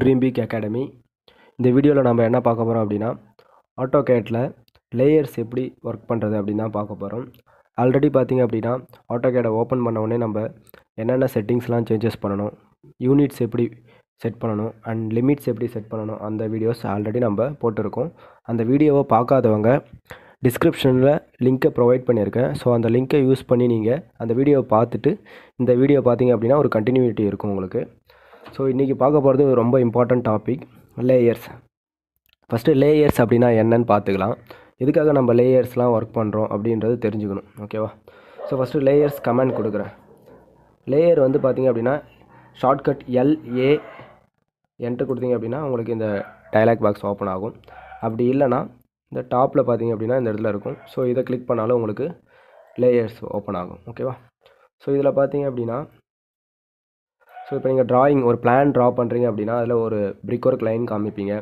Dream big academy இந்த வீடியோவில் நம்ம என்ன பார்க்க போகிறோம் அப்படின்னா ஆட்டோ கேட்டில் லேயர்ஸ் எப்படி ஒர்க் பண்ணுறது அப்படின்னு தான் பார்க்க போகிறோம் ஆல்ரெடி பார்த்தீங்க அப்படின்னா ஆட்டோ கேடை ஓப்பன் பண்ண உடனே நம்ம என்னென்ன செட்டிங்ஸ்லாம் சேஞ்சஸ் பண்ணணும் யூனிட்ஸ் எப்படி செட் பண்ணணும் அண்ட் லிமிட்ஸ் எப்படி செட் பண்ணணும் அந்த வீடியோஸ் ஆல்ரெடி நம்ம போட்டிருக்கோம். அந்த வீடியோவை பார்க்காதவங்க டிஸ்கிரிப்ஷனில் லிங்க்கை ப்ரொவைட் பண்ணியிருக்கேன். ஸோ அந்த லிங்க்கை யூஸ் பண்ணி நீங்கள் அந்த வீடியோவை பார்த்துட்டு இந்த வீடியோ பார்த்தீங்க அப்படின்னா ஒரு கண்டினியூட்டி இருக்கும் உங்களுக்கு. ஸோ இன்றைக்கி பார்க்க போகிறது ரொம்ப important topic layers first layers அப்படின்னா என்னன்னு பார்த்துக்கலாம். எதுக்காக நம்ம லேயர்ஸ்லாம் ஒர்க் பண்ணுறோம் அப்படின்றது தெரிஞ்சுக்கணும். ஓகேவா ஸோ ஃபஸ்ட்டு லேயர்ஸ் கமெண்ட் கொடுக்குறேன். லேயர் வந்து பார்த்திங்க அப்படின்னா ஷார்ட்கட் எல்ஏ என்ட்ரு கொடுத்தீங்க அப்படின்னா உங்களுக்கு இந்த டைலாக் பாக்ஸ் ஓப்பன் ஆகும். அப்படி இல்லைன்னா இந்த டாப்பில் பார்த்தீங்க அப்படின்னா இந்த இடத்துல இருக்கும். ஸோ இதை கிளிக் பண்ணாலும் உங்களுக்கு லேயர்ஸ் ஓப்பன் ஆகும். ஓகேவா ஸோ இதில் பார்த்தீங்க அப்படின்னா ஸோ இப்போ நீங்கள் ட்ராயிங் ஒரு பிளான் ட்ரா பண்ணுறீங்க அப்படின்னா அதில் ஒரு பிரிக் ஒர்க் லைன் காமிப்பீங்க.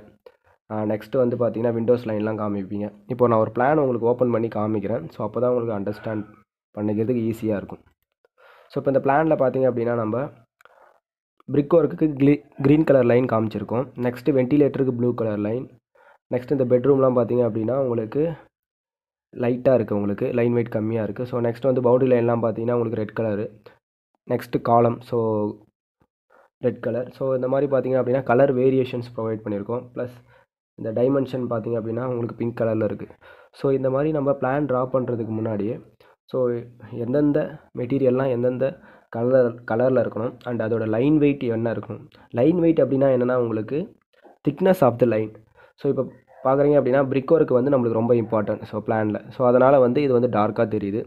நெக்ஸ்ட்டு வந்து பார்த்தீங்கன்னா விண்டோஸ் லைன்லாம் காமிப்பீங்க. இப்போ நான் ஒரு பிளான் உங்களுக்கு ஓப்பன் பண்ணி காமிக்கிறேன். ஸோ அப்போ தான் உங்களுக்கு அண்டர்ஸ்டாண்ட் பண்ணிக்கிறதுக்கு ஈஸியாக இருக்கும். ஸோ இப்போ இந்த பிளானில் பார்த்தீங்க அப்படின்னா நம்ம பிரிக் ஒர்க்குக்கு க்ளீ க்ரீன் கலர் லைன் காமிச்சிருக்கோம். நெக்ஸ்ட்டு வென்டிலேட்டருக்கு ப்ளூ கலர் லைன் நெக்ஸ்ட் இந்த பெட்ரூம்லாம் பார்த்தீங்க அப்படின்னா உங்களுக்கு லைட்டாக இருக்குது உங்களுக்கு. லைன் வெயிட் கம்மியாக இருக்குது ஸோ நெக்ஸ்ட் வந்து பவுண்டரி லைன்லாம் பார்த்தீங்கன்னா உங்களுக்கு red colour next column so red colour so இந்த மாதிரி பார்த்தீங்க அப்படின்னா கலர் வேரியேஷன்ஸ் ப்ரொவைட் பண்ணியிருக்கோம். ப்ளஸ் இந்த டைமென்ஷன் பார்த்தீங்க அப்படின்னா உங்களுக்கு பிங்க் கலரில் இருக்குது ஸோ இந்த மாதிரி நம்ம பிளான் ட்ரா பண்ணுறதுக்கு முன்னாடியே ஸோ எந்தெந்த மெட்டீரியல்லாம் எந்தெந்த கலர் கலரில் இருக்கணும் அண்ட் அதோட லைன் வெயிட் என்ன இருக்கணும். லைன் வெயிட் அப்படின்னா என்னென்னா உங்களுக்கு thickness of the line so இப்போ பார்க்குறீங்க அப்படின்னா பிரிக் ஒர்க் வந்து நம்மளுக்கு ரொம்ப இம்பார்ட்டன்ட் ஸோ பிளானில் ஸோ அதனால் வந்து இது வந்து டார்க்காக தெரியுது.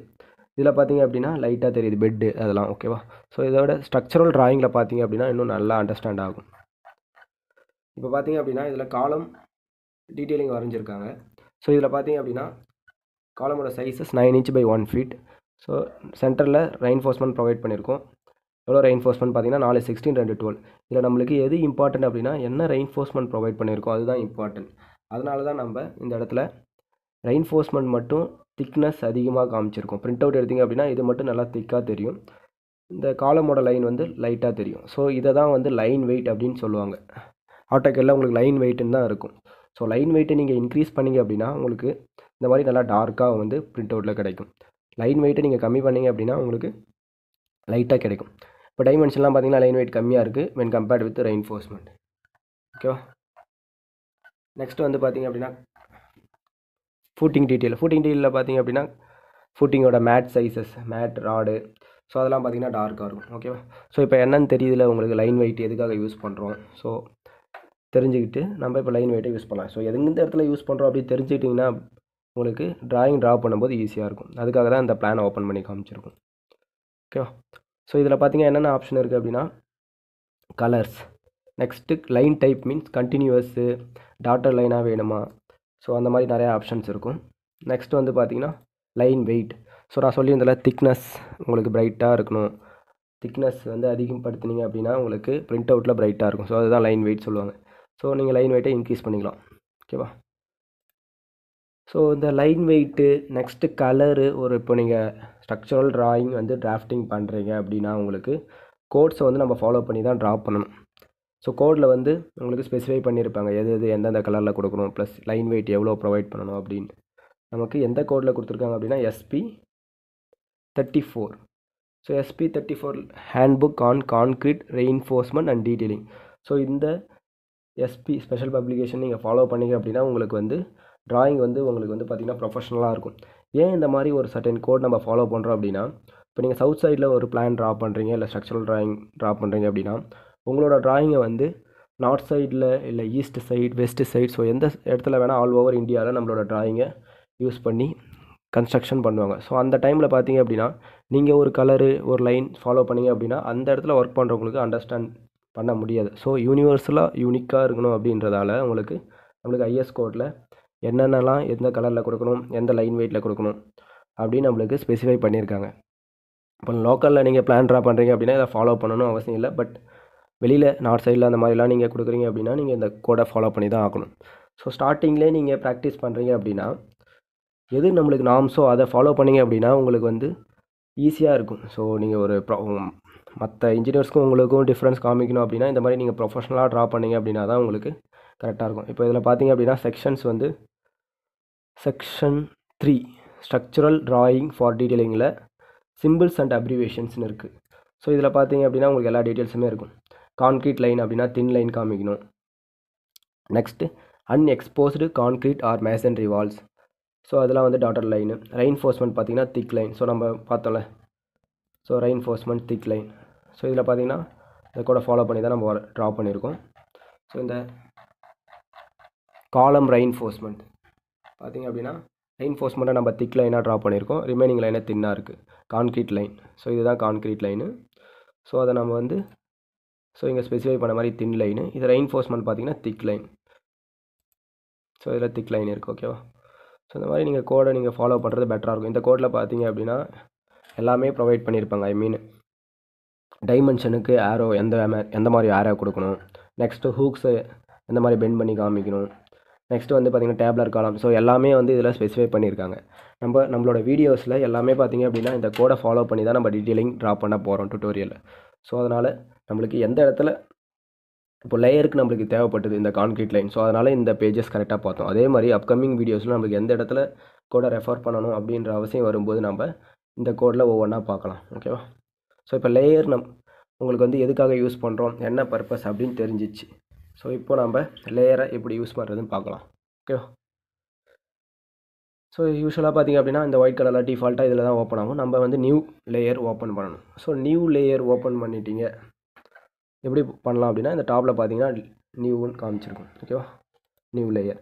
இதில் பார்த்தீங்க அப்படின்னா லைட்டாக தெரியுது பெட்டு அதெல்லாம் ஓகேவா ஸோ இதோட ஸ்ட்ரக்சரல் ட்ராயிங்கில் பார்த்தீங்க அப்படின்னா இன்னும் நல்லா அண்டர்ஸ்டாண்ட் ஆகும். இப்போ பார்த்தீங்க அப்படின்னா இதில் காலம் டீட்டெயிலிங் வரைஞ்சிருக்காங்க. ஸோ இதில் பார்த்தீங்க அப்படின்னா காலமோட sizes nine inch by one feet so சென்டரில் ரெயின்ஃபோர்ஸ்மெண்ட் ப்ரொவைட் பண்ணியிருக்கோம். எவ்வளோ ரெயின்ஃபோர்ஸ்மெண்ட் பார்த்தீங்கன்னா நாலு சிக்ஸ்டீன் ரெண்டு டுவெல் இதில் நம்மளுக்கு எது இம்பார்ட்டன்ட் அப்படின்னா என்ன ரெயின்ஃபோர்ஸ்மெண்ட் ப்ரொவைட் பண்ணியிருக்கோம் அதுதான் இம்பார்ட்டன்ட் அதனால தான் நம்ம இந்த இடத்துல ரெயின்ஃபோர்ஸ்மெண்ட் மட்டும் திக்னஸ் அதிகமாக காமிச்சிருக்கும். பிரிண்ட் அவுட் எடுத்திங்க அப்படின்னா இது மட்டும் நல்லா திக்காக தெரியும். இந்த காலமோட லைன் வந்து லைட்டாக தெரியும். ஸோ இதை தான் வந்து லைன் வெயிட் அப்படின்னு சொல்லுவாங்க. ஆட்டோக்கெல்லாம் உங்களுக்கு லைன் வெயிட்டுன்னு தான் இருக்கும். ஸோ லைன் வெயிட்டை நீங்கள் இன்க்ரீஸ் பண்ணிங்க அப்படின்னா உங்களுக்கு இந்த மாதிரி நல்லா டார்க்காக வந்து பிரிண்ட் அவுட்டில் கிடைக்கும். லைன் வெயிட்டை நீங்கள் கம்மி பண்ணிங்க அப்படின்னா உங்களுக்கு லைட்டாக கிடைக்கும். இப்போ டைமென்ஷன்லாம் பார்த்தீங்கன்னா லைன் வெயிட் கம்மியாக இருக்குது வென் கம்பேர்ட் வித் ரெயின்ஃபோர்ஸ்மெண்ட் ஓகேவா நெக்ஸ்ட் வந்து பார்த்தீங்க அப்படின்னா ஃபூட்டிங் டீட்டெயில் ஃபூட்டிங் டீட்டெயிலில் பார்த்தீங்க அப்படின்னா ஃபூட்டிங்கோட mat sizes mat rod so அதெல்லாம் பார்த்தீங்கன்னா டார்க்காக இருக்கும். ஓகேவா ஸோ இப்போ என்னென்னு தெரியுதுல உங்களுக்கு லைன் வெயிட் எதுக்காக யூஸ் பண்ணுறோம் ஸோ தெரிஞ்சுக்கிட்டு நம்ம இப்போ லைன் வெயிட்டை யூஸ் பண்ணலாம். ஸோ எந்த இடத்துல யூஸ் பண்ணுறோம் அப்படி தெரிஞ்சுக்கிட்டிங்கன்னா உங்களுக்கு ட்ராயிங் ட்ரா பண்ணும்போது ஈஸியாக இருக்கும். அதுக்காக தான் இந்த பிளானை ஓப்பன் பண்ணி காமிச்சிருக்கோம். ஓகேவா ஸோ இதில் பார்த்தீங்கன்னா என்னென்ன ஆப்ஷன் இருக்குது அப்படின்னா colours next line type means continuous dotted லைனாக வேணுமா? ஸோ அந்த மாதிரி நிறையா ஆப்ஷன்ஸ் இருக்கும். நெக்ஸ்ட் வந்து பார்த்திங்கன்னா லைன் வெயிட் ஸோ நான் சொல்லியிருந்தல திக்னஸ் உங்களுக்கு பிரைட்டாக இருக்கணும். திக்னஸ் வந்து அதிகப்படுத்தினீங்க அப்படின்னா உங்களுக்கு பிரிண்ட் அவுட்டில் பிரைட்டாக இருக்கும். ஸோ அதுதான் லைன் வெயிட் சொல்லுவாங்க. ஸோ நீங்கள் லைன் வெயிட்டை இன்க்ரீஸ் பண்ணிக்கலாம். ஓகேவா ஸோ இந்த லைன் வெயிட்டு நெக்ஸ்ட்டு கலரு ஒரு இப்போ நீங்கள் ஸ்ட்ரக்சரல் ட்ராயிங் வந்து டிராஃப்டிங் பண்ணுறீங்க அப்படின்னா உங்களுக்கு கோட்ஸை வந்து நம்ம ஃபாலோ பண்ணி தான் ட்ரா பண்ணணும். ஸோ கோடில் வந்து உங்களுக்கு ஸ்பெசிஃபை பண்ணியிருப்பாங்க எது எது எந்தெந்த கலரில் கொடுக்கணும். ப்ளஸ் லைன் வெயிட் எவ்வளோ ப்ரொவைட் பண்ணணும் அப்படின்னு. நமக்கு எந்த கோடில் கொடுத்துருக்காங்க அப்படின்னா SP thirty four so SP thirty four handbook on concrete reinforcement and detailing so இந்த எஸ்பி ஸ்பெஷல் பப்ளிகேஷன் நீங்கள் ஃபாலோ பண்ணிங்க அப்படின்னா உங்களுக்கு வந்து ட்ராயிங் வந்து உங்களுக்கு வந்து பார்த்திங்கன்னா ப்ரொஃபஷனலாக இருக்கும். ஏன் இந்த மாதிரி ஒரு சர்டன் கோட் நம்ம ஃபாலோ பண்ணுறோம் அப்படின்னா இப்போ நீங்கள் சவுத் சைடில் ஒரு பிளான் ட்ரா பண்ணுறீங்க இல்லை ஸ்ட்ரக்சரல் ட்ராயிங் ட்ரா பண்ணுறீங்க அப்படின்னா உங்களோட ட்ராயிங்கை வந்து நார்த் சைடில் இல்லை east side west side so எந்த இடத்துல வேணால் ஆல் ஓவர் இந்தியாவில் நம்மளோட ட்ராயிங்கை யூஸ் பண்ணி கன்ஸ்ட்ரக்ஷன் பண்ணுவாங்க. ஸோ அந்த டைமில் பார்த்தீங்க அப்படின்னா நீங்கள் ஒரு கலரு ஒரு லைன் ஃபாலோ பண்ணீங்க அப்படின்னா அந்த இடத்துல ஒர்க் பண்ணுறவங்களுக்கு அண்டர்ஸ்டாண்ட் பண்ண முடியாது. ஸோ யூனிவர்சலாக யூனிக்காக இருக்கணும் அப்படின்றதால உங்களுக்கு நம்மளுக்கு ஐஎஸ் கோட்டில் என்னென்னலாம் எந்த கலரில் கொடுக்கணும் எந்த லைன் வெயிட்டில் கொடுக்கணும் அப்படின்னு நம்மளுக்கு ஸ்பெசிஃபை பண்ணியிருக்காங்க. இப்போ லோக்கலில் நீங்கள் பிளான் ட்ரா பண்ணுறீங்க அப்படின்னா இதை ஃபாலோ பண்ணணும் அவசியம் இல்லை. பட் வெளியில் நார்த் சைடில் அந்த மாதிரிலாம் நீங்கள் கொடுக்குறீங்க அப்படின்னா நீங்கள் இந்த கோடை ஃபாலோ பண்ணி தான் ஆகணும். ஸோ ஸ்டார்டிங்லேயே நீங்கள் ப்ராக்டிஸ் பண்ணுறீங்க அப்படின்னா எது நம்மளுக்கு நாம்ஸோ அதை ஃபாலோ பண்ணிங்க அப்படின்னா உங்களுக்கு வந்து ஈஸியாக இருக்கும். ஸோ நீங்கள் ஒரு ப்ரா மற்ற இன்ஜினியர்ஸ்க்கும் உங்களுக்கும் டிஃப்ரென்ஸ் காமிக்கணும் அப்படின்னா இந்த மாதிரி நீங்கள் ப்ரொஃபஷனலாக ட்ரா பண்ணிங்க அப்படின்னா தான் உங்களுக்கு கரெக்டாக இருக்கும். இப்போ இதில் பார்த்தீங்க அப்படின்னா செக்ஷன்ஸ் வந்து section three structural drawing for டீட்டெயிலிங்கில் symbols and அப்ரிவேஷன்ஸ்னு இருக்குது ஸோ இதில் பார்த்தீங்க அப்படின்னா உங்களுக்கு எல்லா டீட்டெயில்ஸுமே இருக்கும். கான்க்ரீட் லைன் அப்படின்னா தின் லைன் காமிக்கணும். Next unexposed concrete or masonry walls so அதெல்லாம் வந்து டாட்டர் லைனு ரெயின்ஃபோர்ஸ்மெண்ட் பார்த்தீங்கன்னா திக் லைன் ஸோ நம்ம பார்த்தோம்ல. So reinforcement thick line so இதில் பார்த்தீங்கன்னா இதை கூட ஃபாலோ பண்ணி தான் நம்ம ட்ரா பண்ணியிருக்கோம். ஸோ இந்த காலம் ரெயின்ஃபோர்ஸ்மெண்ட் பார்த்தீங்க அப்படின்னா ரெயின்ஃபோர்ஸ்மெண்ட்டை நம்ம திக் லைனாக ட்ரா பண்ணியிருக்கோம். ரிமைனிங் லைனை தின்னாக இருக்குது கான்க்ரீட் லைன் ஸோ இதுதான் கான்க்ரீட் லைனு ஸோ அதை நம்ம வந்து ஸோ இங்கே ஸ்பெசிஃபை பண்ண மாதிரி தின் லைனு இது ரெயின்ஃபோர்ஸ்மெண்ட் பார்த்தீங்கன்னா திக் லைன் ஸோ இதில் திக் லைன் இருக்குது ஓகேவா ஸோ இந்த மாதிரி நீங்கள் கோடை நீங்கள் ஃபாலோ பண்ணுறது பெட்டராக இருக்கும். இந்த கோடில் பார்த்தீங்க அப்படின்னா எல்லாமே ப்ரொவைட் பண்ணியிருப்பாங்க ஐ மீன் டைமென்ஷனுக்கு ஆரோ எந்த எந்த மாதிரி ஆரோ கொடுக்கணும்? நெக்ஸ்ட்டு ஹூக்ஸு எந்த மாதிரி பெண்ட் பண்ணி காமிக்கணும்? நெக்ஸ்ட்டு வந்து பார்த்திங்கன்னா டேப்லர் காலம் ஸோ எல்லாமே வந்து இதில் ஸ்பெசிஃபை பண்ணியிருக்காங்க. நம்ம நம்மளோட வீடியோஸில் எல்லாமே பார்த்திங்க அப்படின்னா இந்த கோடை ஃபாலோ பண்ணி தான் நம்ம டீட்டெயிலிங் ட்ரா பண்ண போகிறோம் டுட்டோரியலில் ஸோ அதனால் நம்மளுக்கு எந்த இடத்துல இப்போ லேயருக்கு நம்மளுக்கு தேவைப்பட்டது இந்த கான்க்ரீட் லைன் ஸோ அதனால் இந்த பேஜஸ் கரெக்டாக பார்த்தோம். அதே மாதிரி அப்கமிங் வீடியோஸில் நம்மளுக்கு எந்த இடத்துல கோடை ரெஃபர் பண்ணணும் அப்படின்ற அவசியம் வரும்போது நம்ம இந்த கோடில் ஒவ்வொன்றா பார்க்கலாம். ஓகேவா ஸோ இப்போ லேயர் நம் உங்களுக்கு வந்து எதுக்காக யூஸ் பண்ணுறோம் என்ன பர்பஸ் அப்படின்னு தெரிஞ்சிச்சு. ஸோ இப்போ நம்ம லேயரை எப்படி யூஸ் பண்ணுறதுன்னு பார்க்கலாம். ஓகேவா ஸோ யூஸ்வலாக பார்த்தீங்க அப்படின்னா இந்த ஒயிட் கலரில் டிஃபால்ட்டாக இதில் தான் ஓப்பன் ஆகும். நம்ம வந்து நியூ லேயர் ஓப்பன் பண்ணணும். ஸோ நியூ லேயர் ஓப்பன் பண்ணிட்டீங்க. எப்படி பண்ணலாம் அப்படின்னா இந்த டாப்பில் பார்த்தீங்கன்னா நியூன்னு காமிச்சிருக்கும். ஓகேவா நியூ லேயர்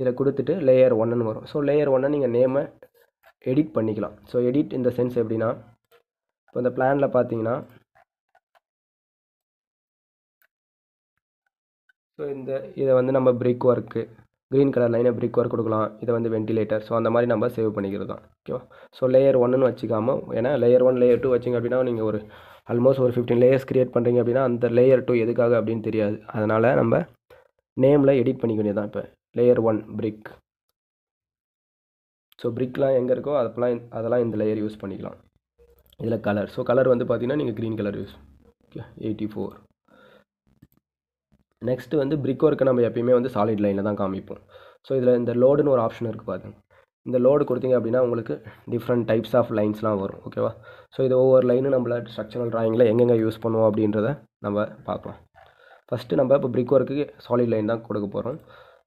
இதில் கொடுத்துட்டு லேயர் ஒன்னு வரும். ஸோ லேயர் ஒன்னை நீங்கள் நேமை எடிட் பண்ணிக்கலாம். ஸோ எடிட் இந்த சென்ஸ் எப்படின்னா இப்போ இந்த பிளானில் பார்த்தீங்கன்னா ஸோ இந்த இதை வந்து நம்ம பிரிக் ஒர்க்கு க்ரீன் கலர் லைனை பிரிக் ஒர்க் கொடுக்கலாம். இதை வந்து வென்டிலேட்டர் ஸோ அந்த மாதிரி நம்ம சேவ் பண்ணிக்கிறது தான் ஓகேவா ஸோ லேயர் ஒன்றுன்னு வச்சுக்காமல் ஏன்னா லேயர் ஒன் லேயர் டூ வச்சிங்க அப்படின்னா நீங்கள் ஒரு ஆல்மோஸ்ட் ஒரு ஃபிஃப்டீன் லேயர்ஸ் க்ரியேட் பண்ணுறீங்க அப்படின்னா அந்த லேயர் டூ எதுக்காக அப்படின்னு தெரியாது. அதனால் நம்ம நேமில் எடிட் பண்ணிக்க வேண்டியது தான் இப்போ லேயர் ஒன் பிரிக் ஸோ பிரிக்லாம் எங்கே இருக்கோ அதெல்லாம் அதெல்லாம் இந்த லேயர் யூஸ் பண்ணிக்கலாம். இதில் கலர் ஸோ கலர் வந்து பார்த்தீங்கன்னா நீங்கள் green colour use okay eighty four next வந்து பிரிக் ஒர்க்கை நம்ம எப்பயுமே வந்து சாலிட் லைனில் தான் காமிப்போம். ஸோ இதில் இந்த லோடுன்னு ஒரு ஆப்ஷன் இருக்குது பாருங்க. இந்த லோடு கொடுத்தீங்க அப்படின்னா உங்களுக்கு டிஃப்ரெண்ட் டைப்ஸ் ஆஃப் லைன்ஸ்லாம் வரும். ஓகேவா ஸோ இது ஒவ்வொரு லைனும் நம்மள ஸ்ட்ரக்சரல் ட்ராயிங்கில் எங்கெங்கே யூஸ் பண்ணுவோம் அப்படின்றத நம்ம பார்க்கலாம் ஃபஸ்ட்டு நம்ம இப்போ பிரிக் ஒர்க்கு சாலிட் லைன் தான் கொடுக்க போகிறோம்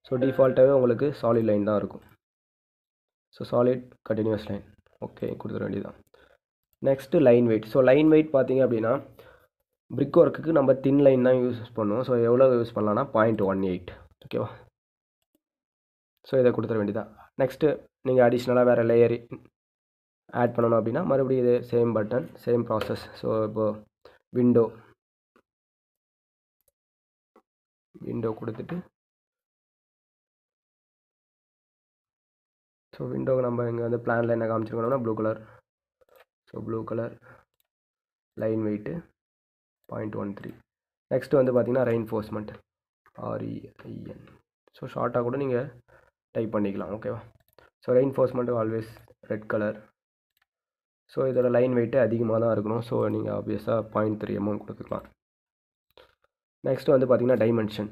ஸோ டிஃபால்ட்டாகவே உங்களுக்கு சாலிட் லைன் தான் இருக்கும். So solid continuous line okay கொடுத்துட வேண்டியதுதான். Next line weight so line weight பார்த்தீங்க அப்படின்னா பிரிக் ஒர்க்குக்கு நம்ம தின் லைன் தான் யூஸ் பண்ணுவோம். ஸோ எவ்வளோ யூஸ் பண்ணலாம்னா பாயிண்ட் ஒன் எயிட் ஓகேவா ஸோ இதை கொடுத்துட வேண்டியதான் நெக்ஸ்ட்டு நீங்கள் அடிஷ்னலாக வேறு லேயர் ஆட் பண்ணணும் அப்படின்னா மறுபடியும் இது same button same process so இப்போது விண்டோ விண்டோ கொடுத்துட்டு ஸோ விண்டோக்கு நம்ம இங்கே வந்து பிளானில் என்ன காமிச்சிருக்கோம்னா blue colour so blue colour line weight point one three next வந்து பார்த்தீங்கன்னா ரெயின்ஃபோர்ஸ்மெண்ட் ஆர்இஐஎன் ஸோ ஷார்ட்டாக கூட நீங்கள் டைப் பண்ணிக்கலாம். ஓகேவா so reinforcement always red colour so இதோட லைன் வெயிட்டு அதிகமாக தான் இருக்கணும் ஸோ நீங்கள் ஆப்வியஸாக பாயிண்ட் த்ரீ அமௌண்ட் கொடுத்துக்கலாம். நெக்ஸ்ட்டு வந்து பார்த்தீங்கன்னா டைமென்ஷன்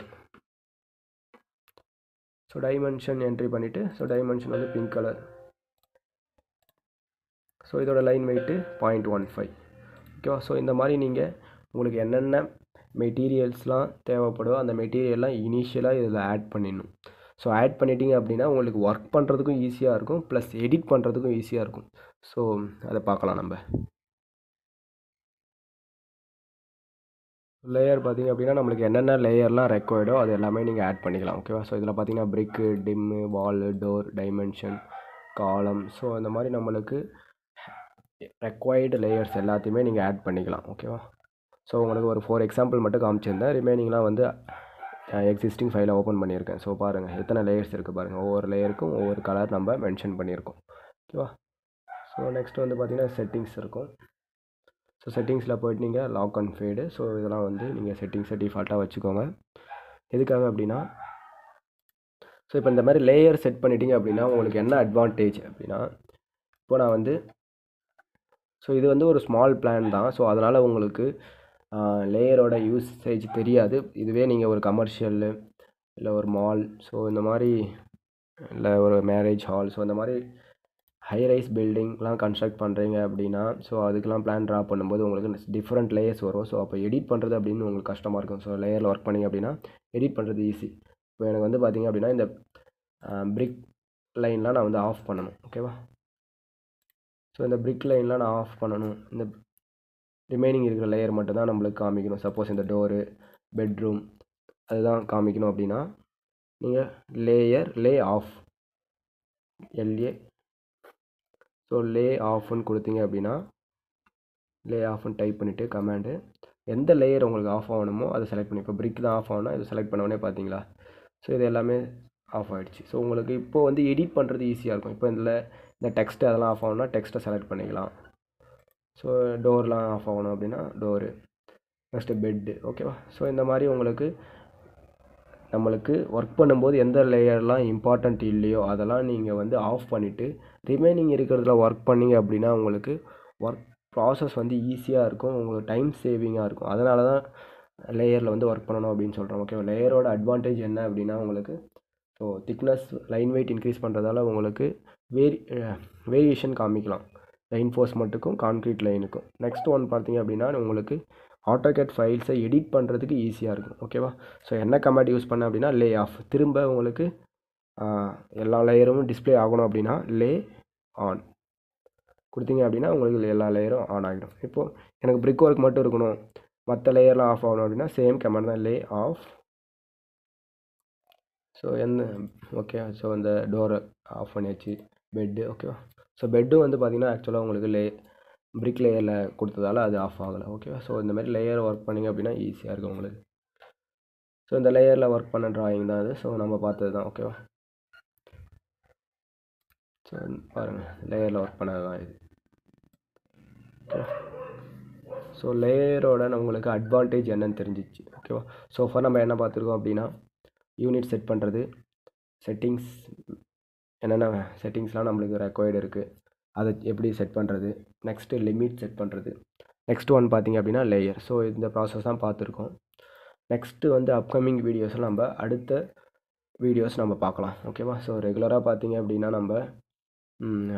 ஸோ டைமென்ஷன் என்ட்ரி பண்ணிவிட்டு ஸோ டைமென்ஷன் வந்து பிங்க் கலர் ஸோ இதோட line weight point one five ஓகேவா ஸோ இந்த மாதிரி நீங்கள் உங்களுக்கு என்னென்ன மெட்டீரியல்ஸ்லாம் தேவைப்படுதோ அந்த மெட்டீரியல்லாம் இனிஷியலாக இதில் ஆட் பண்ணிடணும். ஸோ ஆட் பண்ணிட்டீங்க அப்படின்னா உங்களுக்கு ஒர்க் பண்ணுறதுக்கும் ஈஸியாக இருக்கும். ப்ளஸ் எடிட் பண்ணுறதுக்கும் ஈஸியாக இருக்கும். ஸோ அதை பார்க்கலாம் நம்ம. லேயர் பார்த்தீங்க அப்படின்னா நம்மளுக்கு என்னென்ன லேயர்லாம் ரெக்வயர்டோ அது எல்லாமே நீங்கள் ஆட் பண்ணிக்கலாம். ஓகேவா ஸோ இதில் பார்த்தீங்கன்னா brick dim wall door dimension column so இந்த மாதிரி நம்மளுக்கு ரெக்வயர்டு லேயர்ஸ் எல்லாத்தையுமே நீங்கள் ஆட் பண்ணிக்கலாம். ஓகேவா ஸோ உங்களுக்கு ஒரு ஃபோர் எக்ஸாம்பிள் மட்டும் காமிச்சிருந்தேன். ரிமைனிங்லாம் வந்து எக்ஸிஸ்டிங் ஃபைலை ஓப்பன் பண்ணியிருக்கேன். ஸோ பாருங்கள் எத்தனை லேயர்ஸ் இருக்குது பாருங்கள் ஒவ்வொரு லேயருக்கும் ஒவ்வொரு கலர் நம்ம மென்ஷன் பண்ணியிருக்கோம். ஓகேவா ஸோ நெக்ஸ்ட் வந்து பார்த்திங்கன்னா செட்டிங்ஸ் இருக்கும். ஸோ செட்டிங்ஸில் போய்ட்டு நீங்கள் லாக் அண்ட் ஃபேடு ஸோ இதெல்லாம் வந்து நீங்கள் செட்டிங்ஸை டிஃபால்ட்டாக வச்சுக்கோங்க. எதுக்காக அப்படின்னா ஸோ இப்போ இந்த மாதிரி லேயர் செட் பண்ணிட்டீங்க அப்படின்னா உங்களுக்கு என்ன அட்வான்டேஜ் அப்படின்னா இப்போ நான் வந்து ஸோ ஸோ இது வந்து ஒரு ஸ்மால் பிளான் தான். ஸோ அதனால் உங்களுக்கு லேயரோட யூசேஜ் தெரியாது. இதுவே நீங்கள் ஒரு கமர்ஷியல் இல்லை ஒரு மால் ஸோ இந்த மாதிரி இல்லை ஒரு மேரேஜ் ஹால் ஸோ இந்த மாதிரி ஹை ரைஸ் பில்டிங்லாம் கன்ஸ்ட்ரக்ட் பண்ணுறீங்க அப்படின்னா ஸோ அதுக்கெலாம் பிளான் ட்ரா பண்ணும்போது உங்களுக்கு டிஃப்ரெண்ட் லேயர்ஸ் வரும். ஸோ அப்போ எடிட் பண்ணுறது அப்படின்னு உங்களுக்கு கஷ்டமாக இருக்கும். ஸோ லேயரில் ஒர்க் பண்ணிங்க அப்படின்னா எடிட் பண்ணுறது ஈஸி இப்போ எனக்கு வந்து பார்த்திங்க அப்படின்னா இந்த பிரிக் லைன்லாம் நான் வந்து ஆஃப் பண்ணணும். ஓகேவா ஸோ இந்த பிரிக் லைன்லாம் நான் ஆஃப் பண்ணணும். இந்த ரிமைனிங் இருக்கிற லேயர் மட்டும் தான் நம்மளுக்கு காமிக்கணும். சப்போஸ் இந்த டோரு பெட்ரூம் அதுதான் காமிக்கணும் அப்படின்னா நீங்கள் layer lay off L A so lay ஆஃப்னு கொடுத்தீங்க அப்படின்னா லே ஆஃப்னு டைப் பண்ணிவிட்டு கமாண்டு எந்த லேயர் உங்களுக்கு ஆஃப் ஆகணுமோ அதை செலக்ட் பண்ணி இப்போ பிரிக் தான் ஆஃப் ஆகணும் இதை செலக்ட் பண்ண உடனே பார்த்தீங்களா ஸோ இது எல்லாமே ஆஃப் ஆகிடுச்சு ஸோ உங்களுக்கு இப்போ வந்து எடிட் பண்ணுறது ஈஸியாக இருக்கும். இப்போ இதில் இந்த டெக்ஸ்ட்டு அதெல்லாம் ஆஃப் ஆகணும்னா டெக்ஸ்ட்டை செலக்ட் பண்ணிக்கலாம். ஸோ டோர்லாம் ஆஃப் ஆகணும் அப்படின்னா டோரு நெக்ஸ்ட்டு பெட்டு ஓகேவா ஸோ இந்த மாதிரி உங்களுக்கு நம்மளுக்கு ஒர்க் பண்ணும்போது எந்த லேயர்லாம் இம்பார்ட்டண்ட் இல்லையோ அதெல்லாம் நீங்கள் வந்து ஆஃப் பண்ணிவிட்டு ரிமைனிங் இருக்கிறதுல ஒர்க் பண்ணிங்க அப்படின்னா உங்களுக்கு ஒர்க் ப்ராசஸ் வந்து ஈஸியாக இருக்கும். உங்களுக்கு டைம் சேவிங்காக இருக்கும். அதனால தான் லேயரில் வந்து ஒர்க் பண்ணணும் அப்படின்னு சொல்கிறோம் ஓகே லேயரோட அட்வான்டேஜ் என்ன அப்படின்னா உங்களுக்கு so thickness line weight increase பண்ணுறதால உங்களுக்கு வேரி வேரியேஷன் காமிக்கலாம். ரெயின்ஃபோர்ஸ்மெண்ட்டுக்கும் கான்க்ரீட் லைனுக்கும் நெக்ஸ்ட் ஒன் பார்த்தீங்க அப்படின்னா உங்களுக்கு ஆட்டோகேட் ஃபைல்ஸை எடிட் பண்ணுறதுக்கு ஈஸியாக இருக்கும். ஓகேவா ஸோ என்ன கமாண்ட் யூஸ் பண்ண அப்படின்னா லே ஆஃப் திரும்ப உங்களுக்கு எல்லா லேயரும் டிஸ்பிளே ஆகணும் அப்படின்னா லே ஆன் கொடுத்தீங்க அப்படின்னா உங்களுக்கு எல்லா லேயரும் ஆன் ஆகிடும். இப்போது எனக்கு பிரிக் ஒர்க் மட்டும் இருக்கணும். மற்ற லேயர்லாம் ஆஃப் ஆகணும் அப்படின்னா சேம் கமாண்ட் தான் லே ஆஃப் ஸோ எந்த ஓகே ஸோ இந்த டோரை ஆஃப் பண்ணியாச்சு. பெட்டு ஓகேவா ஸோ பெட்டும் வந்து பார்த்திங்கன்னா ஆக்சுவலாக உங்களுக்கு லே பிரிக் லேயரில் கொடுத்ததால அது ஆஃப் ஆகலை. ஓகேவா ஸோ இந்த மாதிரி லேயர் ஒர்க் பண்ணிங்க அப்படின்னா ஈஸியாக இருக்கும் உங்களுக்கு. ஸோ இந்த லேயரில் ஒர்க் பண்ண ட்ராயிங் தான் அது. ஸோ நம்ம பார்த்தது தான். ஓகேவா ஸோ பாருங்கள் லேயரில் ஒர்க் பண்ணது தான் இது. ஓகே ஸோ லேயரோட நம்மளுக்கு அட்வான்டேஜ் என்னன்னு தெரிஞ்சிச்சு. ஓகேவா ஸோ ஃபார் நம்ம என்ன பார்த்துருக்கோம் அப்படின்னா யூனிட் செட் பண்ணுறது செட்டிங்ஸ் என்னென்ன செட்டிங்ஸ்லாம் நம்மளுக்கு ரெக்வயர்டு இருக்குது அதை எப்படி செட் பண்ணுறது நெக்ஸ்ட்டு லிமிட் செட் பண்ணுறது நெக்ஸ்ட் ஒன் பார்த்திங்க அப்படின்னா லேயர் ஸோ இந்த ப்ராசஸ் தான் பார்த்துருக்கோம். நெக்ஸ்ட்டு வந்து அப்கமிங் வீடியோஸில் நம்ம அடுத்த வீடியோஸ் நம்ம பார்க்கலாம். ஓகேவா ஸோ ரெகுலராக பார்த்தீங்க அப்படின்னா நம்ம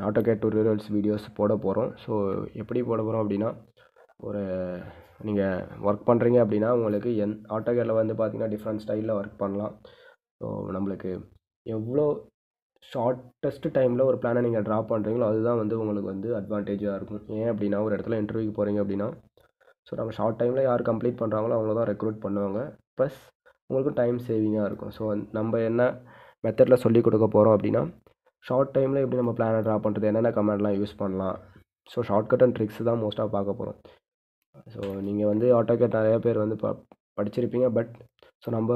ஆட்டோகேட் டுட்டோரியல்ஸ் வீடியோஸ் போட போகிறோம் ஸோ எப்படி போட போகிறோம் அப்படின்னா ஒரு நீங்கள் ஒர்க் பண்ணுறீங்க அப்படின்னா உங்களுக்கு என் ஆட்டோகேட்டில் வந்து பார்த்தீங்கன்னா டிஃப்ரெண்ட் ஸ்டைலில் ஒர்க் பண்ணலாம். ஸோ நம்மளுக்கு எவ்வளோ ஷார்ட்டஸ்ட் டைமில் ஒரு பிளானை நீங்கள் ட்ரா பண்ணுறீங்களோ அதுதான் வந்து உங்களுக்கு வந்து அட்வான்டேஜாக இருக்கும். ஏன் அப்படின்னா ஒரு இடத்துல இன்டர்வியூக்கு போகிறீங்க அப்படின்னா ஸோ நம்ம ஷார்ட் டைமில் யார் கம்ப்ளீட் பண்ணுறாங்களோ அவங்கள தான் ரெக்ரூட் பண்ணுவாங்க. ப்ளஸ் உங்களுக்கும் டைம் சேவிங்காக இருக்கும். ஸோ நம்ம என்ன மெத்தடில் சொல்லி கொடுக்க போகிறோம் அப்படின்னா ஷார்ட் டைமில் எப்படி நம்ம பிளானை ட்ரா பண்ணுறது என்னென்ன கமெண்ட்லாம் யூஸ் பண்ணலாம். ஸோ ஷார்ட்கட் அண்ட் ட்ரிக்ஸ் தான் மோஸ்ட்டாக பார்க்க போகிறோம் ஸோ நீங்கள் வந்து ஆட்டோகேட் நிறைய பேர் வந்து ப படிச்சிருப்பீங்க பட் ஸோ நம்ம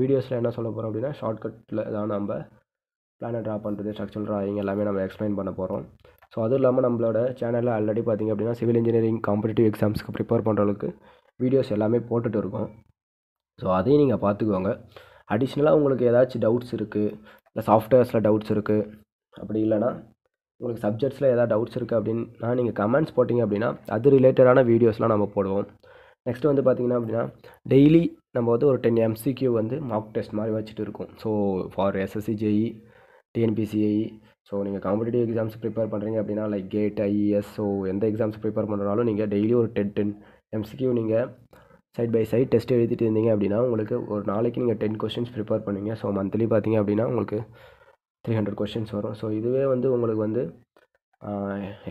வீடியோஸில் என்ன சொல்ல போகிறோம் அப்படின்னா ஷார்ட்கட்டில் தான் நம்ம பிளானை ட்ரா பண்ணுறது ஸ்ட்ரக்சரல் ட்ராயிங் எல்லாமே நம்ம எக்ஸ்பிளைன் பண்ண போகிறோம் ஸோ அதுவும் இல்லாமல் நம்மளோட சேனலில் ஆல்ரெடி பார்த்திங்க அப்படின்னா சிவில் இன்ஜினியரிங் காம்படிட்டிவ் எக்ஸாம்ஸ்க்கு ப்ரிப்பேர் பண்ணுறதுக்கு வீடியோஸ் எல்லாமே போட்டுட்டு இருக்கோம். ஸோ அதையும் நீங்கள் பார்த்துக்கோங்க அடிஷ்னலாக உங்களுக்கு ஏதாச்சும் டவுட்ஸ் இருக்குது இல்லை சாஃப்ட்வேர்ஸில் டவுட்ஸ் இருக்குது அப்படி இல்லைனா உங்களுக்கு சப்ஜெக்ட்ஸில் ஏதாவது டவுட்ஸ் இருக்குது அப்படின்னா நீங்கள் கமெண்ட்ஸ் போட்டிங்க அப்படின்னா அது ரிலேட்டடான வீடியோஸ்லாம் நம்ம போடுவோம். நெக்ஸ்ட் வந்து பார்த்திங்கன்னா அப்படின்னா டெய்லி நம்ம வந்து ஒரு டென் எம்சிக்யூ வந்து மார்க் டெஸ்ட் மாதிரி வச்சுட்டு இருக்கோம். So for SSC JE TNPSC so நீங்கள் காம்படிட்டிவ் எக்ஸாம்ஸ் ப்ரிப்பேர் பண்ணுறீங்க அப்படின்னா லைக் கேட் ஐஎஸ் ஸோ எந்த எக்ஸாம்ஸ் ப்ரிப்பேர் பண்ணுறாலும் நீங்கள் டெய்லி ஒரு டென் டென் எம்சிக்யூ நீங்கள் சைட் பை சைட் டெஸ்ட் எழுதிட்டு இருந்தீங்க அப்படின்னா உங்களுக்கு ஒரு நாளைக்கு நீங்கள் டென் கொஷின்ஸ் ப்ரிப்பேர் பண்ணுவீங்க. ஸோ மந்த்லி பார்த்தீங்க அப்படின்னா உங்களுக்கு த்ரீ ஹண்ட்ரட் கொஷின்ஸ் வரும். ஸோ இதுவே வந்து உங்களுக்கு வந்து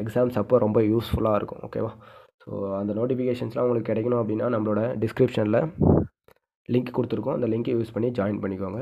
எக்ஸாம்ஸ் அப்போ ரொம்ப யூஸ்ஃபுல்லாக இருக்கும். ஓகேவா ஸோ அந்த நோட்டிஃபிகேஷன்ஸ்லாம் உங்களுக்கு கிடைக்கணும் அப்படின்னா நம்மளோட டிஸ்கிரிப்ஷனில் லிங்க் கொடுத்துருக்கோம். அந்த லிங்க்கை யூஸ் பண்ணி ஜாயின் பண்ணிக்கோங்க.